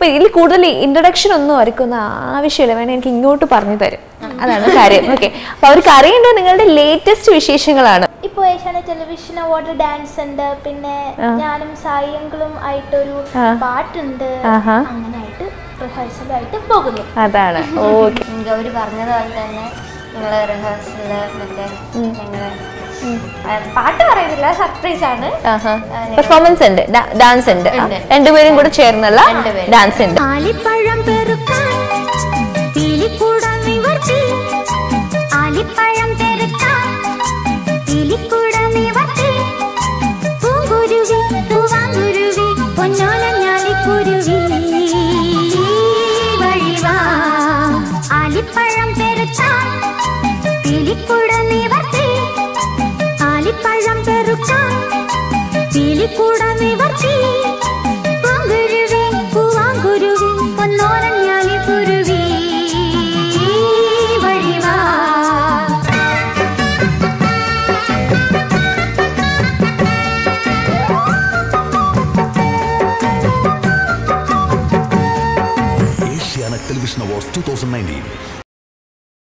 അപ്പൊ ഇതിൽ കൂടുതൽ ഇൻട്രഡക്ഷൻ ഒന്നും അവർക്കൊന്നും ആവശ്യമില്ല. വേണേ എനിക്ക് ഇങ്ങോട്ട് പറഞ്ഞു തരും. അതാണ് കാര്യം. ഓക്കെ അപ്പൊ അവർക്ക് അറിയേണ്ടത് നിങ്ങളുടെ ലേറ്റസ്റ്റ് വിശേഷങ്ങളാണ്. ഇപ്പോൾ ഏഷ്യാനെറ്റ് ടെലിവിഷൻ അവാർഡ് ഡാൻസ് ഉണ്ട്. പിന്നെ ഞാനും സായിങ്കളും ആയിട്ടൊരു. പാട്ടുണ്ട്. അങ്ങനെ അങ്ങനെയായിട്ട് റിഹേഴ്സലായിട്ട് പോകുന്നു. അതാണ്. ഓക്കെ ഗൗരി പറഞ്ഞതുപോലെ തന്നെ ഞങ്ങൾ റിഹേഴ്സൽ മറ്റേ ഞങ്ങൾ പാട്ട് പറയുന്നില്ല സർപ്രൈസ് ആണ്. പെർഫോമൻസ് ഉണ്ട്. ഡാൻസ് ഉണ്ട്. രണ്ടുപേരും കൂടെ ചേർന്നുള്ള ഡാൻസ് ഉണ്ട്. ആലിപ്പഴം പെറുക്കാൻ പീലിക്കൂട പീലിക്കൂട നിവർത്തി പൂങ്കുരുവി പൂവാങ്കുരുവി പൊന്നോരഞ്ഞാലി കുരുവി. വഴിവാ Asiana Television Awards 2019.